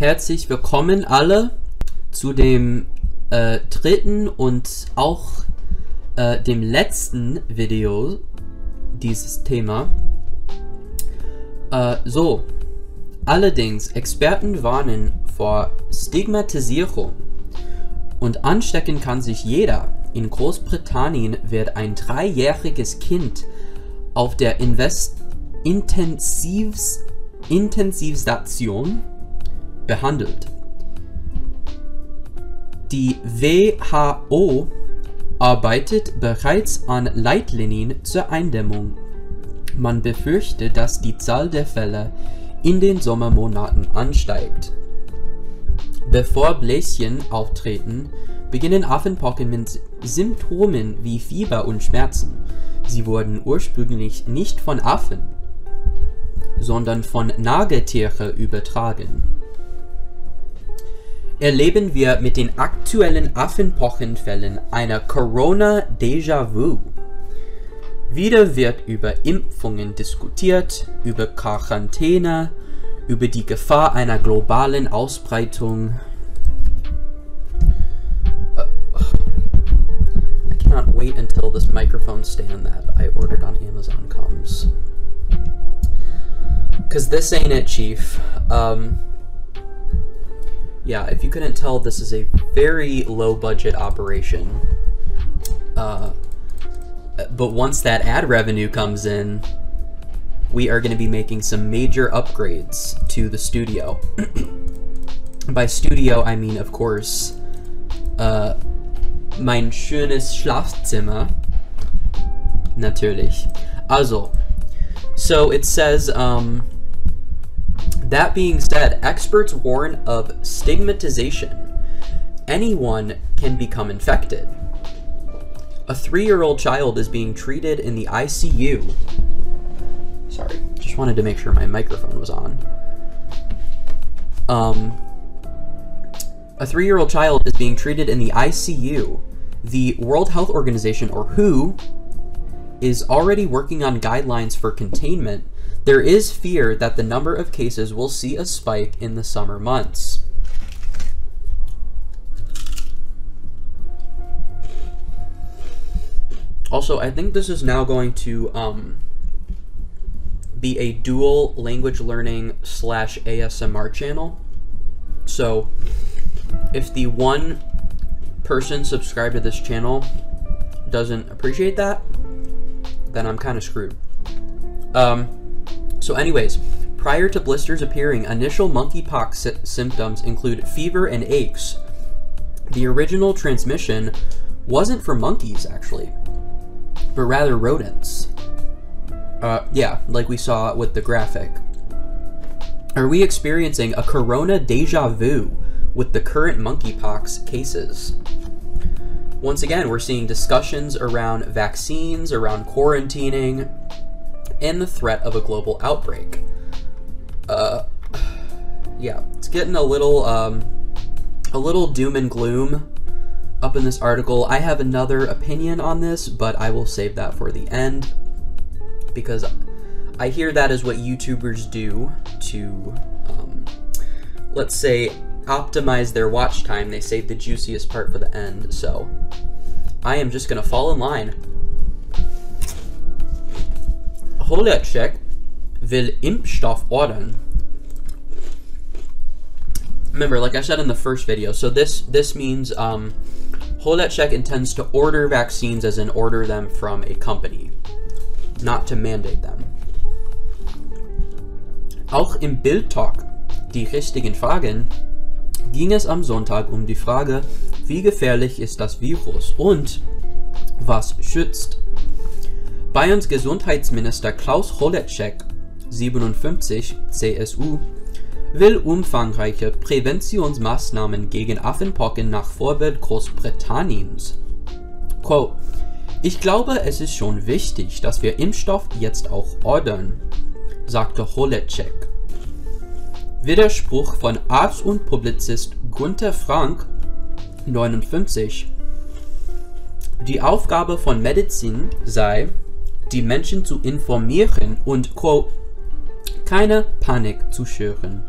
Herzlich willkommen alle zu dem äh, dritten und auch äh, dem letzten Video dieses Thema. Äh, so, allerdings, Experten warnen vor Stigmatisierung und anstecken kann sich jeder. In Großbritannien wird ein dreijähriges Kind auf der Invest Intensivs Intensivstation behandelt. Die WHO arbeitet bereits an Leitlinien zur Eindämmung. Man befürchtet, dass die Zahl der Fälle in den Sommermonaten ansteigt. Bevor Bläschen auftreten, beginnen Affenpocken mit Symptomen wie Fieber und Schmerzen. Sie wurden ursprünglich nicht von Affen, sondern von Nagetiere übertragen. Erleben wir mit den aktuellen Affenpochenfällen einer Corona-Déjà-vu. Wieder wird über Impfungen diskutiert, über Quarantäne, über die Gefahr einer globalen Ausbreitung. Uh, I cannot wait until this microphone stand that I ordered on Amazon comes. Cause this ain't it, Chief. Um, yeah, if you couldn't tell, this is a very low budget operation. Uh, but once that ad revenue comes in, we are going to be making some major upgrades to the studio. By studio, I mean, of course, uh, mein schönes Schlafzimmer. Natürlich. Also, so it says, um, that being said, experts warn of stigmatization. Anyone can become infected. A three year old child is being treated in the ICU. Sorry, just wanted to make sure my microphone was on. Um, a three year old child is being treated in the ICU. The World Health Organization, or WHO, is already working on guidelines for containment there is fear that the number of cases will see a spike in the summer months. Also, I think this is now going to um, be a dual language learning slash ASMR channel. So, if the one person subscribed to this channel doesn't appreciate that, then I'm kind of screwed. Um, so anyways, prior to blisters appearing, initial monkeypox sy symptoms include fever and aches. The original transmission wasn't for monkeys, actually, but rather rodents. Uh, yeah, like we saw with the graphic. Are we experiencing a corona deja vu with the current monkeypox cases? Once again, we're seeing discussions around vaccines, around quarantining, and the threat of a global outbreak. Uh, yeah, it's getting a little, um, a little doom and gloom up in this article. I have another opinion on this, but I will save that for the end because I hear that is what YouTubers do to, um, let's say, optimize their watch time. They save the juiciest part for the end, so I am just to fall in line Holetschek will Impfstoff ordern. Remember, like I said in the first video, so this this means um, Holetschek intends to order vaccines as in order them from a company, not to mandate them. Auch im Bild-Talk, die richtigen Fragen, ging es am Sonntag um die Frage, wie gefährlich ist das Virus und was schützt Bayerns Gesundheitsminister Klaus Holecek, 57, CSU, will umfangreiche Präventionsmaßnahmen gegen Affenpocken nach Vorbild Großbritanniens. Quote, ich glaube, es ist schon wichtig, dass wir Impfstoff jetzt auch ordern, sagte Holecek. Widerspruch von Arzt und Publizist Gunther Frank 59. Die Aufgabe von Medizin sei, die Menschen zu informieren und quote, keine Panik zu schüren.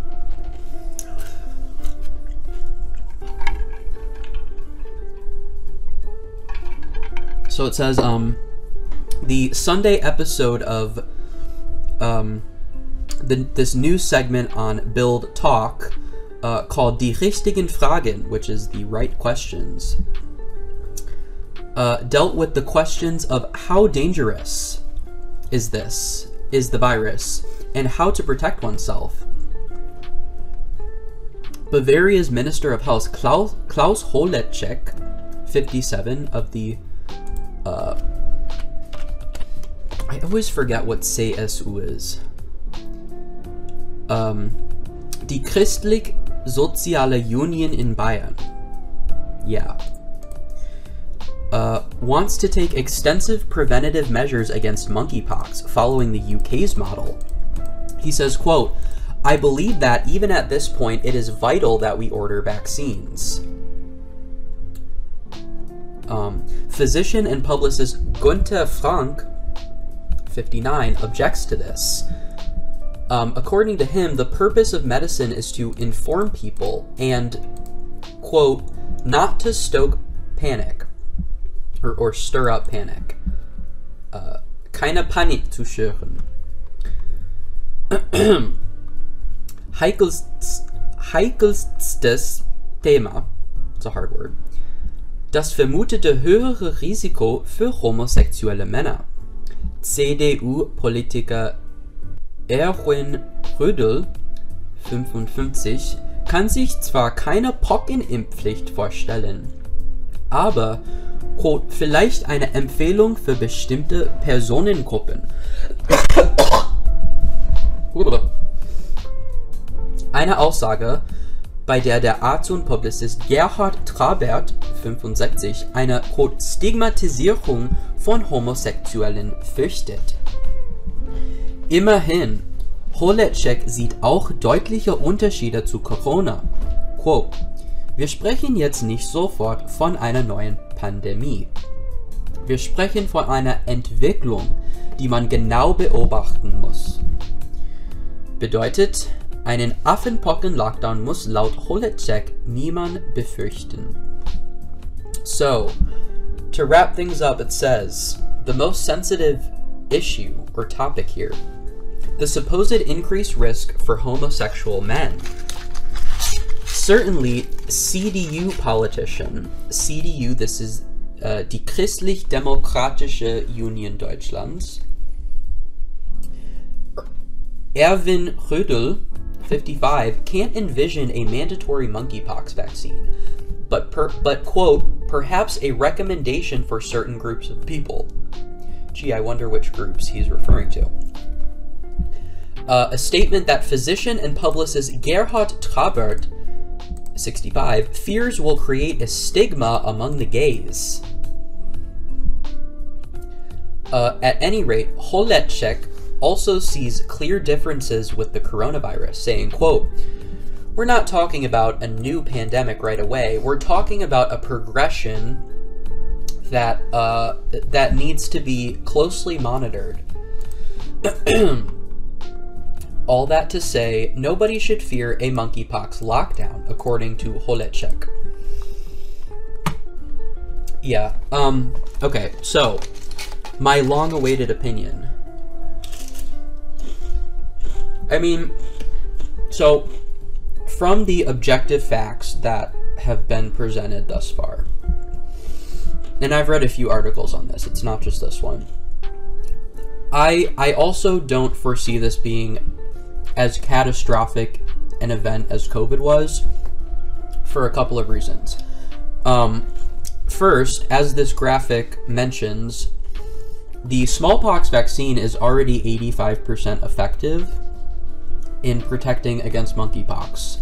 So it says um, the Sunday episode of um, the, this new segment on Bild Talk uh, called Die richtigen Fragen, which is the right questions, uh, dealt with the questions of how dangerous is this, is the virus, and how to protect oneself. Bavaria's Minister of Health, Klaus, Klaus Holetschek, 57, of the. Uh, I always forget what CSU is. Um, die Christlich Soziale Union in Bayern. Yeah. Uh, wants to take extensive preventative measures against monkeypox following the UK's model. He says, quote, I believe that even at this point, it is vital that we order vaccines. Um, physician and publicist Gunter Frank, 59, objects to this. Um, according to him, the purpose of medicine is to inform people and, quote, not to stoke panic or, or stir up panic. Uh, keine Panik zu schüren. Heikelst, heikelstes Thema, it's a hard word, das vermutete höhere Risiko für homosexuelle Männer. CDU-Politiker Erwin Rödel, 55, kann sich zwar keine Pockenimpfpflicht vorstellen, aber quote, vielleicht eine Empfehlung für bestimmte Personengruppen. Eine Aussage, bei der der Arzt und Publizist Gerhard Trabert, 65, eine quote, Stigmatisierung von Homosexuellen fürchtet. Immerhin, Holecek sieht auch deutliche Unterschiede zu Corona. Quote, wir sprechen jetzt nicht sofort von einer neuen Pandemie. Wir sprechen von einer Entwicklung, die man genau beobachten muss. Bedeutet, einen Affenpocken-Lockdown muss laut Holecek niemand befürchten. So, to wrap things up, it says the most sensitive issue or topic here the supposed increased risk for homosexual men. Certainly, CDU politician, CDU, this is uh, die Christlich-Demokratische Union Deutschlands, Erwin Rüddel, 55, can't envision a mandatory monkeypox vaccine, but, per, but quote, perhaps a recommendation for certain groups of people. Gee, I wonder which groups he's referring to. Uh, a statement that physician and publicist Gerhard Trabert, 65, fears will create a stigma among the gays. Uh, at any rate, Holetschek also sees clear differences with the coronavirus, saying, quote, we're not talking about a new pandemic right away. We're talking about a progression that uh, that needs to be closely monitored. All that to say, nobody should fear a monkeypox lockdown, according to Holetschek. Yeah, um, okay, so, my long-awaited opinion. I mean, so, from the objective facts that have been presented thus far, and I've read a few articles on this, it's not just this one. I I also don't foresee this being as catastrophic an event as COVID was for a couple of reasons. Um, first, as this graphic mentions, the smallpox vaccine is already 85% effective in protecting against monkeypox.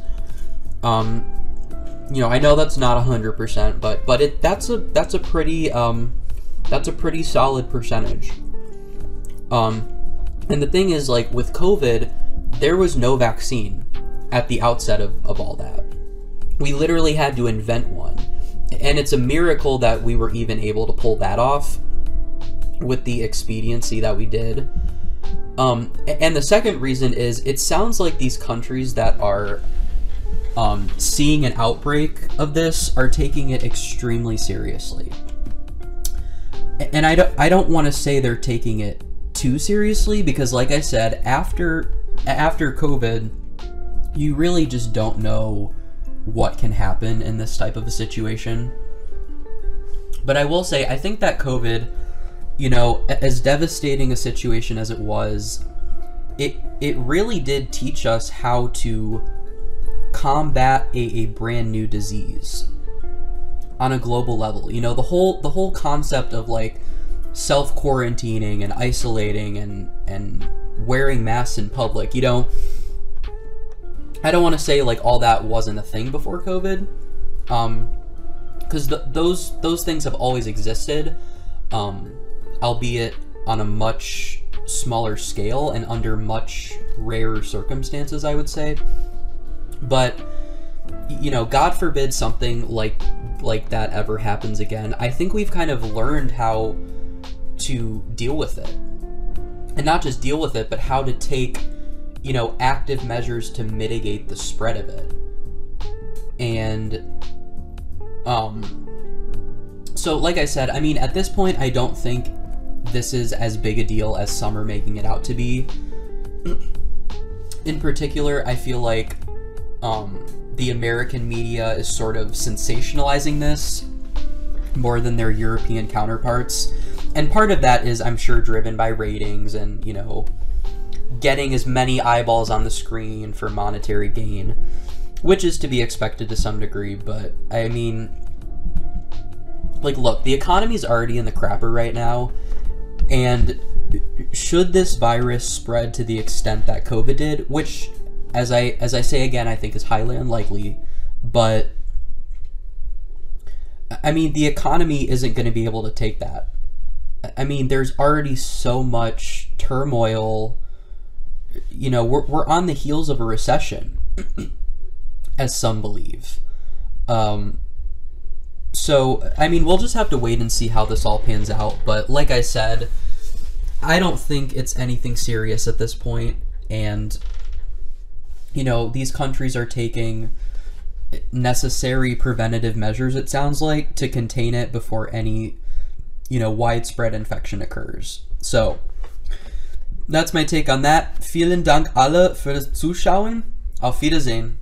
Um, you know, I know that's not 100%, but but it that's a that's a pretty um that's a pretty solid percentage. Um and the thing is like with COVID, there was no vaccine at the outset of, of all that. We literally had to invent one. And it's a miracle that we were even able to pull that off with the expediency that we did. Um, and the second reason is it sounds like these countries that are um, seeing an outbreak of this are taking it extremely seriously. and I don't I don't want to say they're taking it too seriously because like I said after after COVID you really just don't know what can happen in this type of a situation. But I will say I think that COVID, you know, as devastating a situation as it was, it it really did teach us how to combat a, a brand new disease on a global level. You know, the whole the whole concept of like self quarantining and isolating and and wearing masks in public. You know, I don't want to say like all that wasn't a thing before COVID, um, because those those things have always existed, um, albeit on a much smaller scale and under much rarer circumstances. I would say, but you know, God forbid something like like that ever happens again. I think we've kind of learned how to deal with it. And not just deal with it, but how to take, you know, active measures to mitigate the spread of it. And um so like I said, I mean at this point I don't think this is as big a deal as some are making it out to be. In particular, I feel like um the American media is sort of sensationalizing this more than their European counterparts. And part of that is, I'm sure, driven by ratings and, you know, getting as many eyeballs on the screen for monetary gain, which is to be expected to some degree. But, I mean, like, look, the economy's already in the crapper right now. And should this virus spread to the extent that COVID did, which as I as I say again, I think is highly unlikely. But I mean, the economy isn't going to be able to take that. I mean, there's already so much turmoil. You know, we're we're on the heels of a recession, as some believe. Um, so, I mean, we'll just have to wait and see how this all pans out. But like I said, I don't think it's anything serious at this point. point, and you know, these countries are taking necessary preventative measures, it sounds like, to contain it before any, you know, widespread infection occurs. So, that's my take on that. Vielen Dank alle fürs Zuschauen. Auf Wiedersehen.